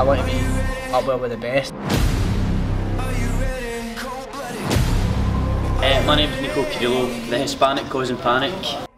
I want to be up there with the best. Uh, my name is Nico Carrillo, the Hispanic causing panic.